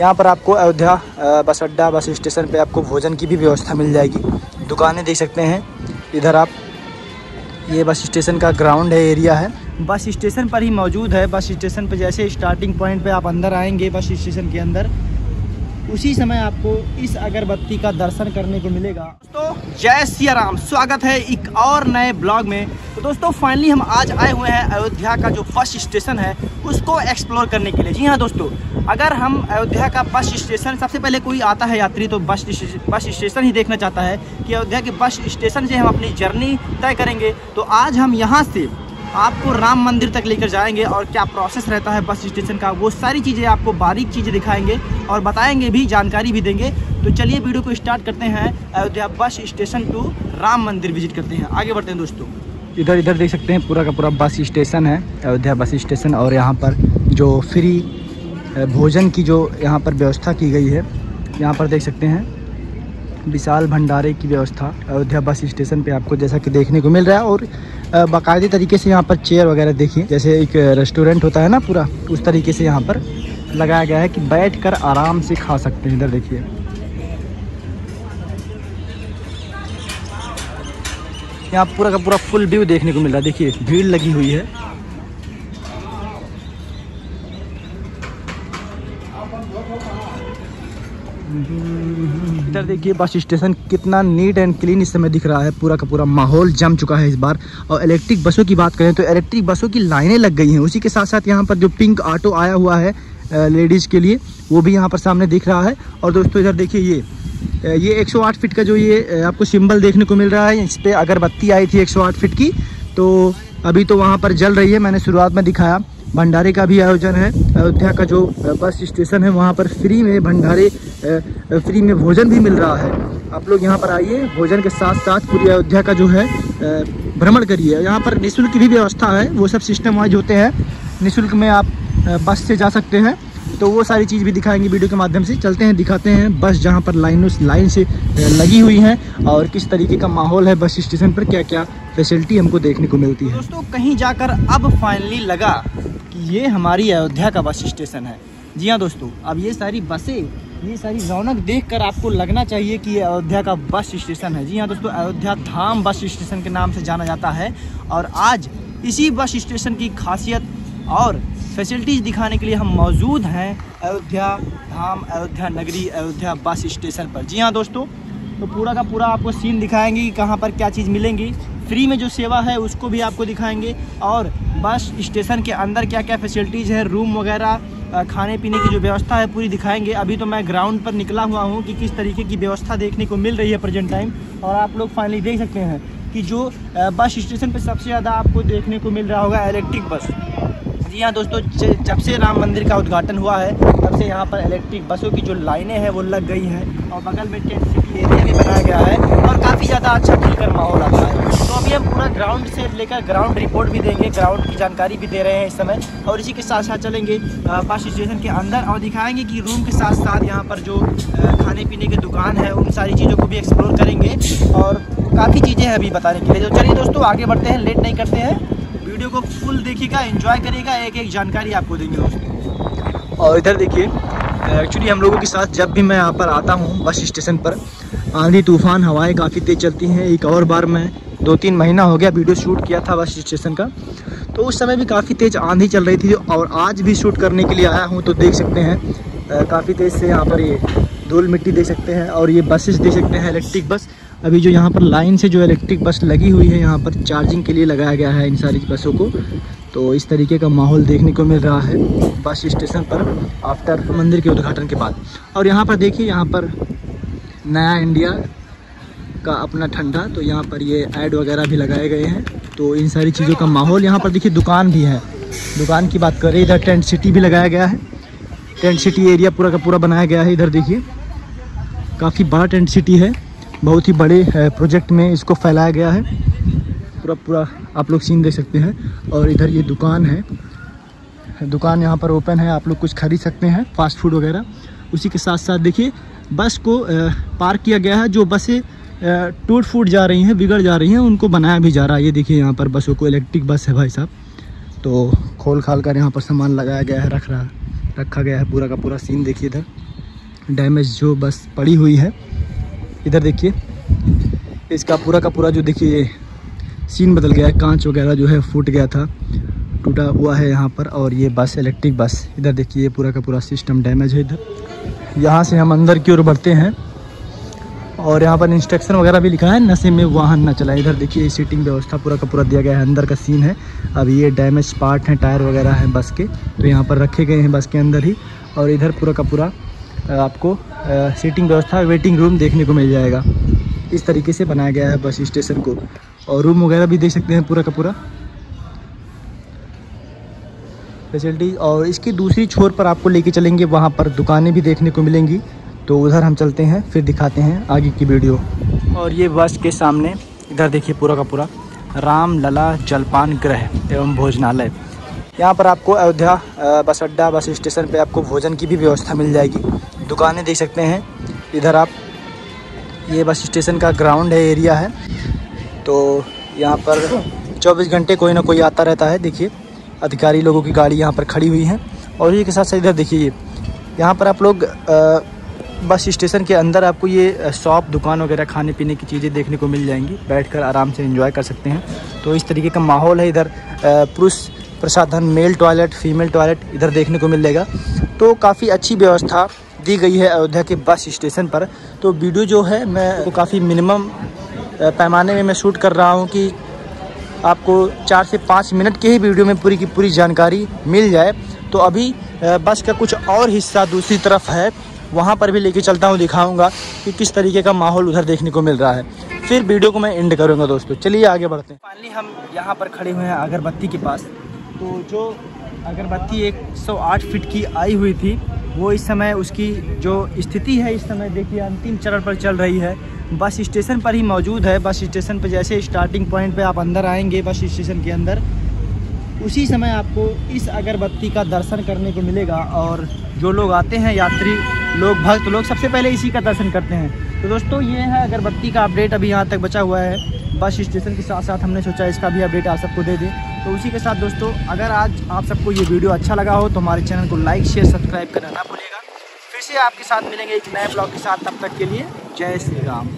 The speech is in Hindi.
यहाँ पर आपको अयोध्या बस अड्डा, बस स्टेशन पे आपको भोजन की भी व्यवस्था मिल जाएगी। दुकानें देख सकते हैं। इधर आप, ये बस स्टेशन का ग्राउंड है, एरिया है। बस स्टेशन पर ही मौजूद है। बस स्टेशन पर जैसे स्टार्टिंग पॉइंट पर आप अंदर आएँगे, बस स्टेशन के अंदर। उसी समय आपको इस अगरबत्ती का दर्शन करने को मिलेगा। दोस्तों, जय सिया राम स्वागत है एक और नए ब्लॉग में। तो दोस्तों फाइनली हम आज आए हुए हैं अयोध्या का जो बस स्टेशन है, उसको एक्सप्लोर करने के लिए। जी हाँ दोस्तों, अगर हम अयोध्या का बस स्टेशन, सबसे पहले कोई आता है यात्री तो बस बस स्टेशन ही देखना चाहता है कि अयोध्या के बस स्टेशन से हम अपनी जर्नी तय करेंगे। तो आज हम यहाँ से आपको राम मंदिर तक लेकर जाएँगे और क्या प्रोसेस रहता है बस स्टेशन का, वो सारी चीज़ें आपको बारीक चीज़ें दिखाएँगे और बताएँगे भी, जानकारी भी देंगे। तो चलिए वीडियो को स्टार्ट करते हैं, Ayodhya bus station to Ram मंदिर विज़िट करते हैं। आगे बढ़ते हैं दोस्तों। इधर इधर देख सकते हैं, पूरा का पूरा बस स्टेशन है, अयोध्या बस स्टेशन और यहाँ पर जो फ्री भोजन की जो यहाँ पर व्यवस्था की गई है, यहाँ पर देख सकते हैं, विशाल भंडारे की व्यवस्था अयोध्या बस स्टेशन पे आपको जैसा कि देखने को मिल रहा है और बाकायदे तरीके से यहाँ पर चेयर वगैरह देखिए। जैसे एक रेस्टोरेंट होता है ना पूरा, उस तरीके से यहाँ पर लगाया गया है कि बैठ कर आराम से खा सकते हैं। इधर देखिए। यहाँ पूरा का पूरा फुल व्यू देखने को मिल रहा है। देखिए, भीड़ लगी हुई है। इधर देखिए, बस स्टेशन कितना नीट एंड क्लीन इस समय दिख रहा है। पूरा का पूरा माहौल जम चुका है इस बार। और इलेक्ट्रिक बसों की बात करें तो इलेक्ट्रिक बसों की लाइनें लग गई हैं। उसी के साथ साथ यहाँ पर जो पिंक ऑटो आया हुआ है लेडीज़ के लिए, वो भी यहाँ पर सामने दिख रहा है। और दोस्तों, इधर देखिए ये ये 108 फीट का जो ये आपको सिम्बल देखने को मिल रहा है। इस पर अगरबत्ती आई थी एक फीट की तो अभी तो वहाँ पर जल रही है, मैंने शुरुआत में दिखाया। भंडारे का भी आयोजन है। अयोध्या का जो बस स्टेशन है, वहाँ पर फ्री में भंडारे फ्री में भोजन भी मिल रहा है। आप लोग यहाँ पर आइए, भोजन के साथ साथ पूरी अयोध्या का जो है भ्रमण करिए। यहाँ पर निःशुल्क की भी व्यवस्था है, वो सब सिस्टम वाइज होते हैं। निःशुल्क में आप बस से जा सकते हैं। तो वो सारी चीज़ भी दिखाएँगे वीडियो के माध्यम से। चलते हैं, दिखाते हैं बस जहाँ पर लाइनों लाइन से लगी हुई है और किस तरीके का माहौल है बस स्टेशन पर क्या क्या फैसिलिटी हमको देखने को मिलती है। दोस्तों, कहीं जाकर अब फाइनली लगा। ये हमारी अयोध्या का बस स्टेशन है। जी हाँ दोस्तों, अब ये सारी बसें, ये सारी रौनक देखकर आपको लगना चाहिए कि ये अयोध्या का बस स्टेशन है। जी हाँ दोस्तों, अयोध्या धाम बस स्टेशन के नाम से जाना जाता है और आज इसी बस स्टेशन की खासियत और फैसिलिटीज़ दिखाने के लिए हम मौजूद हैं अयोध्या धाम, अयोध्या नगरी, अयोध्या बस स्टेशन पर। जी हाँ दोस्तों तो पूरा का पूरा आपको सीन दिखाएँगे कि कहाँ पर क्या चीज़ मिलेंगी। फ्री में जो सेवा है, उसको भी आपको दिखाएँगे। और बस स्टेशन के अंदर क्या क्या फैसिलिटीज़ है रूम वगैरह खाने पीने की जो व्यवस्था है, पूरी दिखाएँगे। अभी तो मैं ग्राउंड पर निकला हुआ हूँ कि किस तरीके की व्यवस्था देखने को मिल रही है प्रेजेंट टाइम और आप लोग फाइनली देख सकते हैं कि जो बस स्टेशन पर सबसे ज़्यादा आपको देखने को मिल रहा होगा इलेक्ट्रिक बस जी हाँ दोस्तों जब से राम मंदिर का उद्घाटन हुआ है, तब से यहाँ पर इलेक्ट्रिक बसों की जो लाइनें हैं, वो लग गई हैं। और बगल में टेंट सिटी एरिया भी बनाया गया है। और काफ़ी ज़्यादा अच्छा खुलकर माहौल आता है। अभी हम पूरा ग्राउंड से लेकर ग्राउंड रिपोर्ट भी देंगे ग्राउंड की जानकारी भी दे रहे हैं इस समय। और इसी के साथ साथ चलेंगे पास स्टेशन के अंदर और दिखाएँगे कि रूम के साथ साथ यहाँ पर जो खाने पीने की दुकान है, उन सारी चीज़ों को भी एक्सप्लोर करेंगे। और काफ़ी चीज़ें हैं अभी बताने के लिए। तो चलिए दोस्तों, आगे बढ़ते हैं लेट नहीं करते हैं। वीडियो को फुल देखिएगा इंजॉय करिएगा एक एक जानकारी आपको देंगे दोस्तों। और इधर देखिए एक्चुअली हम लोगों के साथ जब भी मैं यहाँ पर आता हूँ, बस स्टेशन पर, आंधी, तूफ़ान, हवाएँ काफ़ी तेज़ चलती हैं। एक और बार मैं दो तीन महीना हो गया वीडियो शूट किया था बस स्टेशन का। तो उस समय भी काफ़ी तेज़ आंधी चल रही थी और आज भी शूट करने के लिए आया हूँ तो देख सकते हैं। काफ़ी तेज़ से यहाँ पर ये धूल मिट्टी देख सकते हैं और ये बसेस देख सकते हैं इलेक्ट्रिक बस अभी जो यहाँ पर लाइन से जो इलेक्ट्रिक बस लगी हुई है, यहाँ पर चार्जिंग के लिए लगाया गया है इन सारी बसों को। तो इस तरीके का माहौल देखने को मिल रहा है बस स्टेशन पर आफ्टर मंदिर के उद्घाटन के बाद। और यहाँ पर देखिए, यहाँ पर नया इंडिया का अपना ठंडा तो यहाँ पर ये ऐड वगैरह भी लगाए गए हैं। तो इन सारी चीज़ों का माहौल यहाँ पर देखिए, दुकान भी है। दुकान की बात करें, इधर टेंट सिटी भी लगाया गया है। टेंट सिटी एरिया पूरा का पूरा बनाया गया है इधर, देखिए। काफ़ी बड़ा टेंट सिटी है। बहुत ही बड़े प्रोजेक्ट में इसको फैलाया गया है। पूरा पूरा आप लोग सीन देख सकते हैं। और इधर ये दुकान है। दुकान यहाँ पर ओपन है, आप लोग कुछ खरीद सकते हैं फास्ट फ़ूड वगैरह। उसी के साथ साथ देखिए, बस को पार्क किया गया है, जो बसें टूट फूट जा रही हैं, बिगड़ जा रही हैं, उनको बनाया भी जा रहा है। ये देखिए यहाँ पर बसों को, इलेक्ट्रिक बस है भाई साहब। तो खोल खाल कर यहाँ पर सामान लगाया गया है, रख रहा, रखा गया है पूरा का पूरा सीन देखिए इधर। डैमेज जो बस पड़ी हुई है, इधर देखिए। इसका पूरा का पूरा जो देखिए सीन बदल गया है, कांच वगैरह जो है फूट गया था, टूटा हुआ है यहाँ पर, और ये बस इलेक्ट्रिक बस, इधर देखिए ये पूरा का पूरा सिस्टम डैमेज है इधर। यहाँ से हम अंदर की ओर बढ़ते हैं। और यहाँ पर इंस्ट्रक्शन वगैरह भी लिखा है नशे में वाहन न चलाए। इधर देखिए सीटिंग व्यवस्था पूरा का पूरा दिया गया है, अंदर का सीन है। अब ये डैमेज पार्ट हैं टायर वगैरह हैं बस के तो यहाँ पर रखे गए हैं बस के अंदर ही। और इधर पूरा का पूरा आपको सीटिंग व्यवस्था वेटिंग रूम देखने को मिल जाएगा। इस तरीके से बनाया गया है बस स्टेशन को। और रूम वगैरह भी देख सकते हैं पूरा का पूरा। फैसिलिटी और इसकी दूसरी छोर पर आपको लेके चलेंगे, वहाँ पर दुकानें भी देखने को मिलेंगी। तो उधर हम चलते हैं, फिर दिखाते हैं आगे की वीडियो। और ये बस के सामने, इधर देखिए पूरा का पूरा राम लला जलपान गृह एवं भोजनालय। यहाँ पर आपको अयोध्या बस अड्डा, बस स्टेशन पे आपको भोजन की भी व्यवस्था मिल जाएगी। दुकानें देख सकते हैं, इधर आप, ये बस स्टेशन का ग्राउंड है, एरिया है। तो यहाँ पर 24 घंटे कोई ना कोई आता रहता है, देखिए। अधिकारी लोगों की गाड़ी यहाँ पर खड़ी हुई है। और ये के साथ साथ इधर देखिए यहाँ पर आप लोग बस स्टेशन के अंदर आपको ये शॉप, दुकान वगैरह खाने पीने की चीज़ें देखने को मिल जाएँगी। बैठकर आराम से एंजॉय कर सकते हैं। तो इस तरीके का माहौल है इधर पुरुष प्रसाधन मेल टॉयलेट फीमेल टॉयलेट इधर देखने को मिल जाएगा। तो काफ़ी अच्छी व्यवस्था दी गई है अयोध्या के बस स्टेशन पर। तो वीडियो जो है, मैं तो काफ़ी मिनिमम पैमाने में मैं शूट कर रहा हूँ कि आपको चार से पाँच मिनट के ही वीडियो में पूरी की पूरी जानकारी मिल जाए। तो अभी बस का कुछ और हिस्सा दूसरी तरफ़ है। वहाँ पर भी लेके चलता हूँ, दिखाऊँगा कि किस तरीके का माहौल उधर देखने को मिल रहा है। फिर वीडियो को मैं एंड करूँगा दोस्तों। चलिए आगे बढ़ते हैं। फाइनली हम यहाँ पर खड़े हुए हैं अगरबत्ती के पास। तो जो अगरबत्ती 108 फीट की आई हुई थी, वो इस समय उसकी जो स्थिति है, इस समय देखिए अंतिम चरण पर चल रही है। बस स्टेशन पर ही मौजूद है। बस स्टेशन पर जैसे स्टार्टिंग पॉइंट पे आप अंदर आएँगे, बस स्टेशन के अंदर, उसी समय आपको इस अगरबत्ती का दर्शन करने को मिलेगा। और जो लोग आते हैं यात्री लोग भक्त लोग सबसे पहले इसी का दर्शन करते हैं। तो दोस्तों, ये है अगरबत्ती का अपडेट। अभी यहाँ तक बचा हुआ है। बस स्टेशन के साथ साथ हमने सोचा इसका भी अपडेट आप सबको दे दें। तो उसी के साथ दोस्तों, अगर आज आप सबको ये वीडियो अच्छा लगा हो तो हमारे चैनल को लाइक, शेयर, सब्सक्राइब करना ना भूलिएगा। फिर से आपके साथ मिलेंगे एक नए ब्लॉग के साथ। तब तक के लिए जय श्री राम।